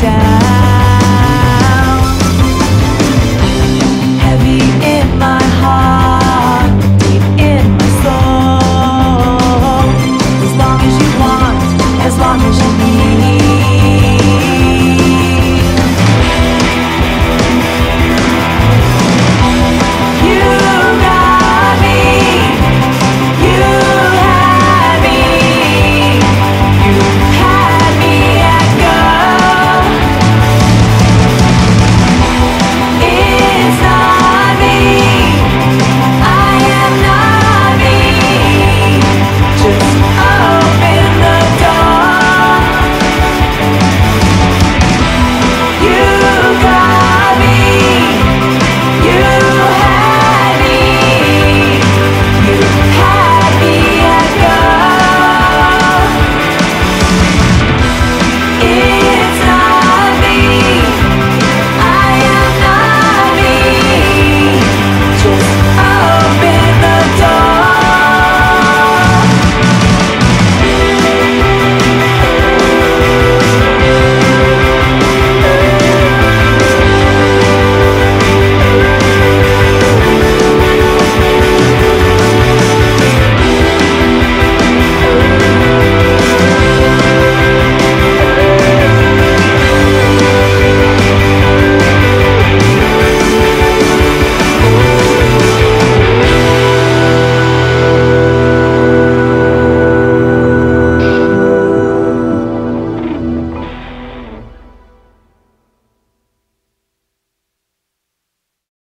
down.